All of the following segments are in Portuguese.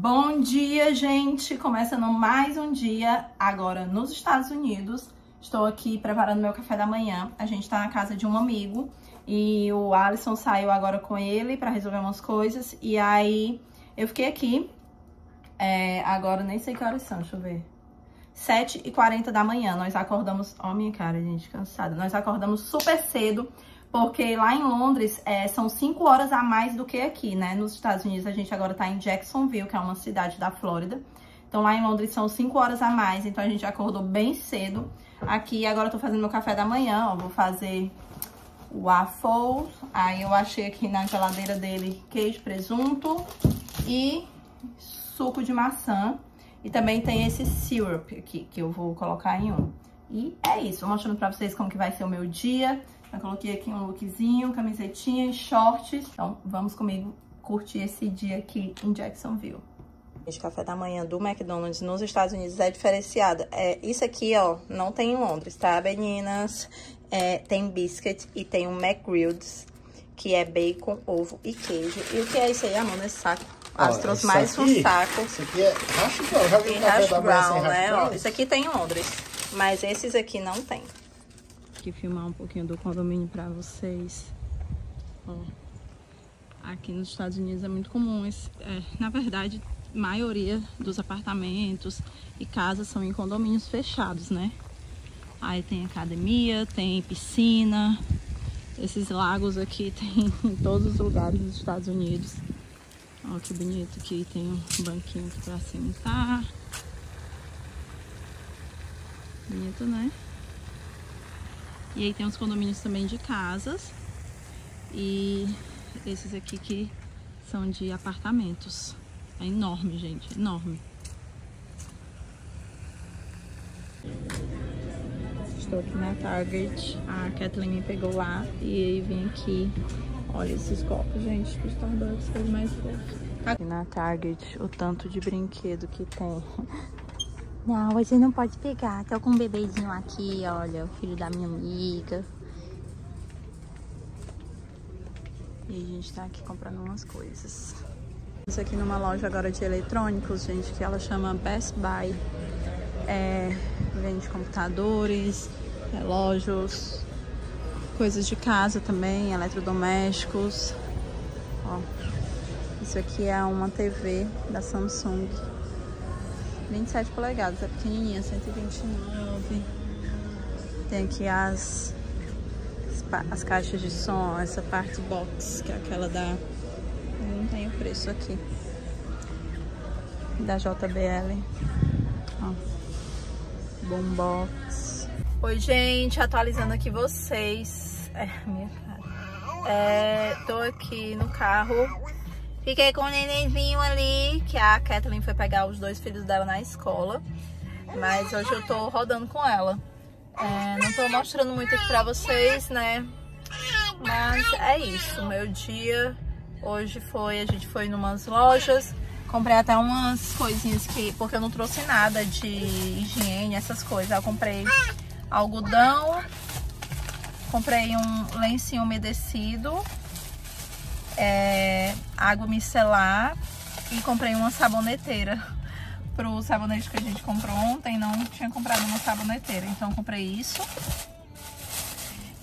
Bom dia, gente! Começando mais um dia agora nos Estados Unidos. Estou aqui preparando meu café da manhã. A gente tá na casa de um amigo e o Alisson saiu agora com ele para resolver umas coisas. E aí eu fiquei aqui. É, agora nem sei que horas são, deixa eu ver. 7h40 da manhã. Nós acordamos. Ó, minha cara, gente, cansada. Nós acordamos super cedo porque lá em Londres é, são 5 horas a mais do que aqui, né? Nos Estados Unidos a gente agora tá em Jacksonville, que é uma cidade da Flórida. Então lá em Londres são 5 horas a mais, então a gente acordou bem cedo. Aqui agora eu tô fazendo meu café da manhã, ó, vou fazer waffles. Aí eu achei aqui na geladeira dele queijo, presunto e suco de maçã. E também tem esse syrup aqui, que eu vou colocar em um. E é isso, vou mostrando pra vocês como que vai ser o meu dia. Eu coloquei aqui um lookzinho, camisetinha e shorts. Então, vamos comigo curtir esse dia aqui em Jacksonville. Esse café da manhã do McDonald's nos Estados Unidos é diferenciada. É, isso aqui, ó, não tem em Londres, tá, meninas? É, tem biscuit e tem um McGrilled, que é bacon, ovo e queijo. E o que é isso aí, amor, nesse saco? As ah, trouxe mais aqui, um saco. Isso aqui é hash brown. Já vi e hash brown, né? Ó, isso aqui tem em Londres, mas esses aqui não tem aqui filmar um pouquinho do condomínio para vocês. Ó, aqui nos Estados Unidos é muito comum, esse, é, na verdade, maioria dos apartamentos e casas são em condomínios fechados, né? Aí tem academia, tem piscina, esses lagos aqui tem em todos os lugares dos Estados Unidos. Ó que bonito aqui, tem um banquinho aqui pra sentar. Bonito, né? E aí tem os condomínios também de casas. E esses aqui que são de apartamentos. É enorme, gente, enorme. Estou aqui na Target. A Kathleen me pegou lá e aí vim aqui. Olha esses copos, gente, do Starbucks, coisa mais fofo. Aqui na Target, o tanto de brinquedo que tem. Não, você não pode pegar. Tô com um bebezinho aqui, olha, o filho da minha amiga. E a gente tá aqui comprando umas coisas. Isso aqui numa loja agora de eletrônicos, gente, que ela chama Best Buy. É, vende computadores, relógios, coisas de casa também, eletrodomésticos. Ó, isso aqui é uma TV da Samsung. 27 polegadas, é pequenininha, 129. Tem aqui as, as caixas de som, essa parte box, que é aquela da... Não tem o preço aqui. Da JBL. Ó. Boombox. Oi, gente, atualizando aqui vocês. É, minha cara. É, tô aqui no carro Fiquei com o nenenzinho ali, que a Kathleen foi pegar os dois filhos dela na escola. Mas hoje eu tô rodando com ela. É, não tô mostrando muito aqui pra vocês, né? Mas é isso, meu dia hoje foi, a gente foi em umas lojas, comprei até umas coisinhas que, porque eu não trouxe nada de higiene, essas coisas. Eu comprei algodão, comprei um lencinho umedecido, é, água micelar e comprei uma saboneteira pro sabonete que a gente comprou ontem, não tinha comprado uma saboneteira, então comprei isso.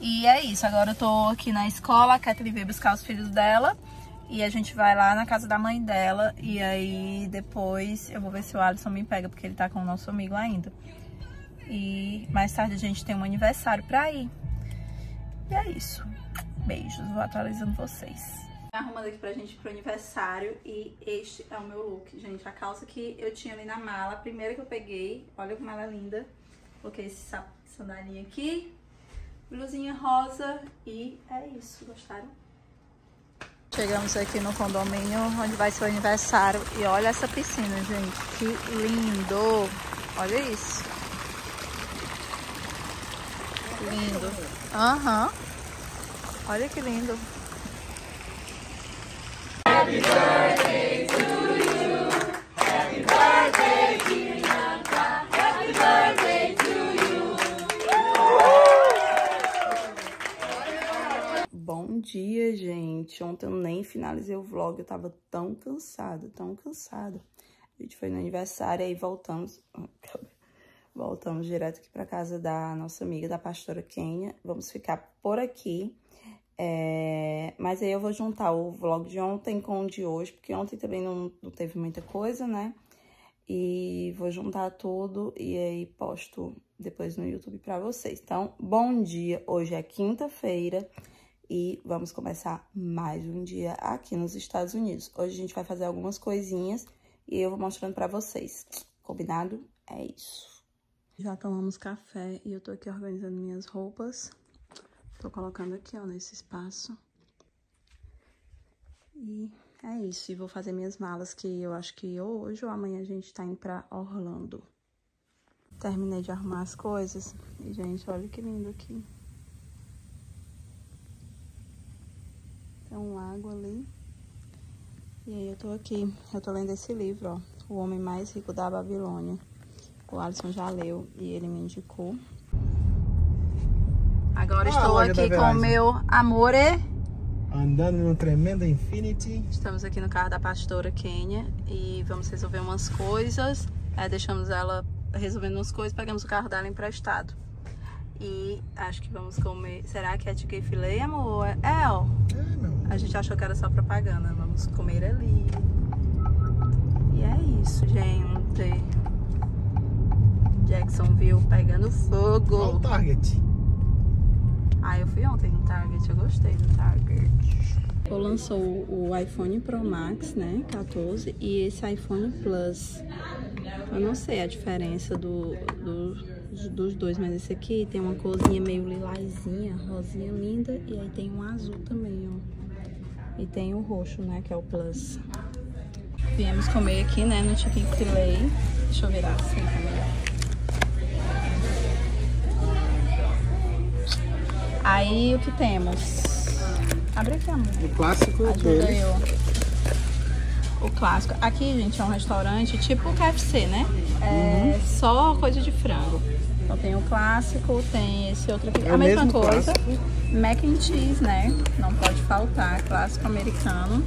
E é isso, agora eu tô aqui na escola, a Kathleen veio buscar os filhos dela e a gente vai lá na casa da mãe dela e aí depois eu vou ver se o Alisson me pega, porque ele tá com o nosso amigo ainda. E mais tarde a gente tem um aniversário pra ir. E é isso. Beijos, vou atualizando vocês arrumando aqui pra gente pro aniversário e este é o meu look, gente. A calça que eu tinha ali na mala, a primeira que eu peguei, olha como ela é linda. Coloquei esse sandalinho aqui, blusinha rosa e é isso, gostaram? Chegamos aqui no condomínio onde vai ser o aniversário e olha essa piscina, gente, que lindo! Olha isso! Lindo! Aham! Uhum. Olha que lindo! Bom dia, gente. Ontem eu nem finalizei o vlog, eu tava tão cansada, tão cansada. A gente foi no aniversário, aí voltamos... Voltamos direto aqui pra casa da nossa amiga, da pastora Kenya. Vamos ficar por aqui. É... Mas aí eu vou juntar o vlog de ontem com o de hoje, porque ontem também não, não teve muita coisa, né? E vou juntar tudo e aí posto depois no YouTube pra vocês. Então, bom dia! Hoje é quinta-feira e vamos começar mais um dia aqui nos Estados Unidos. Hoje a gente vai fazer algumas coisinhas e eu vou mostrando pra vocês. Combinado? É isso. Já tomamos café e eu tô aqui organizando minhas roupas. Tô colocando aqui, ó, nesse espaço. E é isso. E vou fazer minhas malas, que eu acho que hoje ou amanhã a gente tá indo pra Orlando. Terminei de arrumar as coisas. E, gente, olha que lindo aqui. Tem um lago ali. E aí eu tô aqui. Eu tô lendo esse livro, ó. O Homem Mais Rico da Babilônia. O Alisson já leu e ele me indicou. Agora ah, estou aqui com o meu amor. Andando no tremendo Infinity. Estamos aqui no carro da pastora Kenya e vamos resolver umas coisas. É, deixamos ela resolvendo umas coisas, pegamos o carro dela emprestado. E acho que vamos comer. Será que é chicken filé, amor? É, ó. É, não. A gente achou que era só propaganda. Vamos comer ali. E é isso, gente. Jacksonville pegando fogo. Olha o Target. Ah, eu fui ontem no Target, eu gostei do Target. Eu lançou o iPhone Pro Max, né, 14, e esse iPhone Plus. Eu não sei a diferença do, do, dos dois, mas esse aqui tem uma corzinha meio lilazinha, rosinha linda, e aí tem um azul também, ó. E tem o roxo, né, que é o Plus. Viemos comer aqui, né, no Chicken Filet. Deixa eu virar assim também. Aí o que temos? Abre aqui, amor. O clássico Ajuda eu. O clássico. Aqui, gente, é um restaurante tipo KFC, né? É uhum. só coisa de frango. Então tem o clássico, tem esse outro aqui. É a mesma coisa. Clássico. Mac and cheese, né? Não pode faltar. Clássico americano.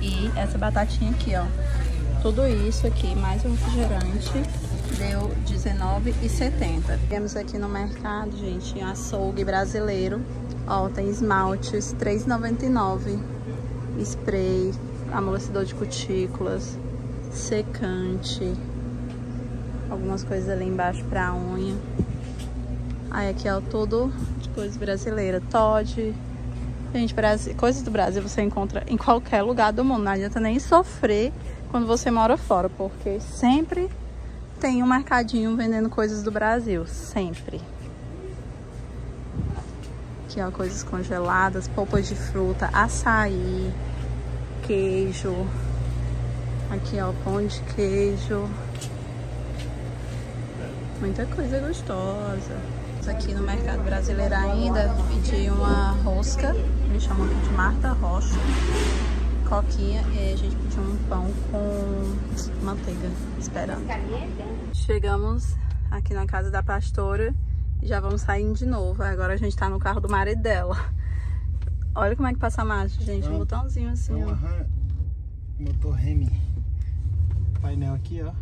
E essa batatinha aqui, ó. Tudo isso aqui, mais um refrigerante deu R$19,70. Temos aqui no mercado, gente, açougue brasileiro. Ó, tem esmaltes, R$3,99. Spray, amolecedor de cutículas, secante. Algumas coisas ali embaixo pra unha. Aí aqui, ó, tudo de coisa brasileira. Todd. Gente, Brasil, coisas do Brasil você encontra em qualquer lugar do mundo. Não adianta nem sofrer quando você mora fora, porque sempre tem um mercadinho vendendo coisas do Brasil, sempre. Aqui, ó, coisas congeladas, polpas de fruta, açaí, queijo. Aqui, ó, pão de queijo. Muita coisa gostosa. Aqui no mercado brasileiro ainda, pedi uma rosca, eles chamam de Marta Rocha coquinha e a gente pediu um pão com manteiga, esperando. Chegamos aqui na casa da pastora e já vamos saindo de novo. Agora a gente tá no carro do marido dela. Olha como é que passa a marcha, gente. Um botãozinho assim, ó. Motor Remy. Painel aqui, ó.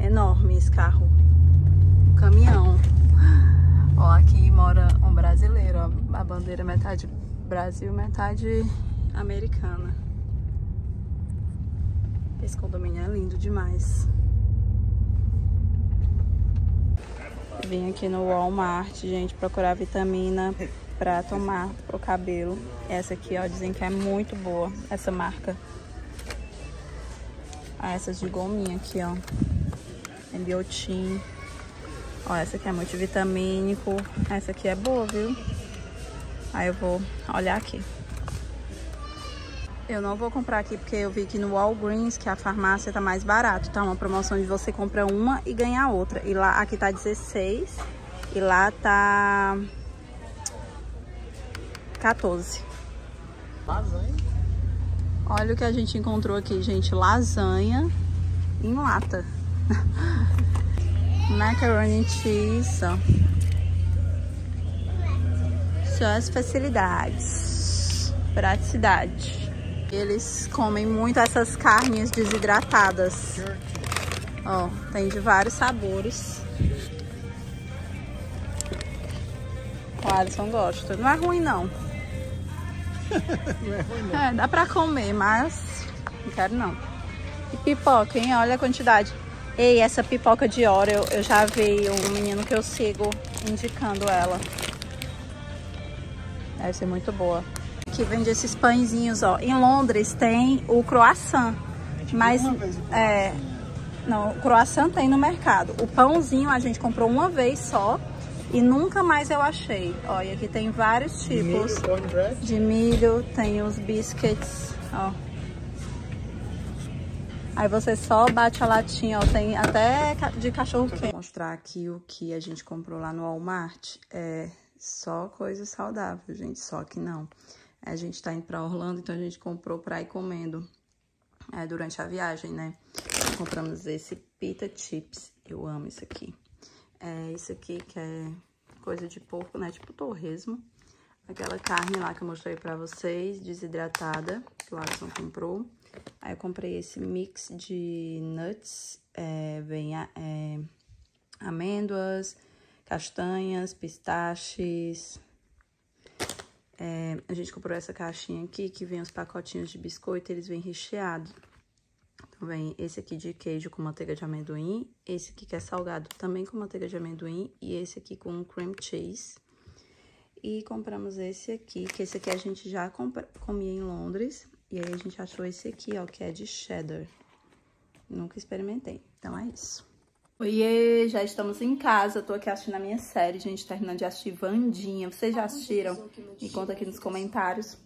Enorme esse carro. Caminhão. Ó, aqui mora um brasileiro, ó. A bandeira metade Brasil, metade americana. Esse condomínio é lindo demais. Vim aqui no Walmart, gente, procurar vitamina pra tomar pro cabelo. Essa aqui, ó, dizem que é muito boa, essa marca. Ah, essas de gominha aqui, ó. É biotin. Ó, essa aqui é multivitamínico. Essa aqui é boa, viu? Aí eu vou olhar aqui. Eu não vou comprar aqui porque eu vi que no Walgreens, que é a farmácia, tá mais barato. Tá uma promoção de você compra uma e ganhar outra. E lá, aqui tá 16 e lá tá 14. Lasanha. Olha o que a gente encontrou aqui, gente. Lasanha em lata. Macaroni cheese, ó. Só as facilidades. Praticidade. Eles comem muito essas carnes desidratadas. Ó, tem de vários sabores. O Alisson gosta. Não é ruim, não. não é ruim, não. É, dá pra comer, mas não quero, não. E pipoca, hein? Olha a quantidade. Ei, essa pipoca de hora, eu, eu já vi um menino que eu sigo indicando ela. Deve ser muito boa. Aqui vende esses pãezinhos, ó. Em Londres tem o croissant. Mas, é... Não, o croissant tem no mercado. O pãozinho a gente comprou uma vez só e nunca mais eu achei. Olha, aqui tem vários tipos de milho, de milho tem os biscuits, ó. Aí você só bate a latinha, ó, tem até de cachorro quente. Vou mostrar aqui o que a gente comprou lá no Walmart. É só coisa saudável, gente, só que não. A gente tá indo pra Orlando, então a gente comprou pra ir comendo é, durante a viagem, né? Compramos esse pita chips, eu amo isso aqui. É esse aqui que é coisa de porco, né? Tipo torresmo. Aquela carne lá que eu mostrei pra vocês, desidratada, que o Alisson comprou. Aí eu comprei esse mix de nuts, é, vem é, amêndoas, castanhas, pistaches. É, a gente comprou essa caixinha aqui, que vem os pacotinhos de biscoito, eles vêm recheados. Então, vem esse aqui de queijo com manteiga de amendoim, esse aqui que é salgado também com manteiga de amendoim, e esse aqui com cream cheese. E compramos esse aqui, que esse aqui a gente já comia em Londres, e aí a gente achou esse aqui, ó, que é de cheddar. Nunca experimentei. Então é isso. Oiê, já estamos em casa. tô aqui assistindo a minha série, gente, terminando de assistir Vandinha. Vocês já assistiram? Me conta aqui nos comentários.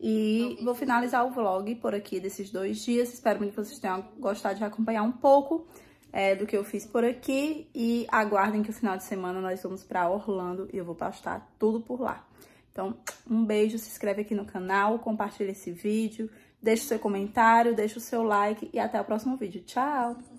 E vou finalizar o vlog por aqui desses dois dias. Espero muito que vocês tenham gostado de acompanhar um pouco é, do que eu fiz por aqui. E aguardem que o final de semana nós vamos pra Orlando e eu vou postar tudo por lá. Então, um beijo, se inscreve aqui no canal, compartilha esse vídeo, deixa o seu comentário, deixa o seu like e até o próximo vídeo. Tchau!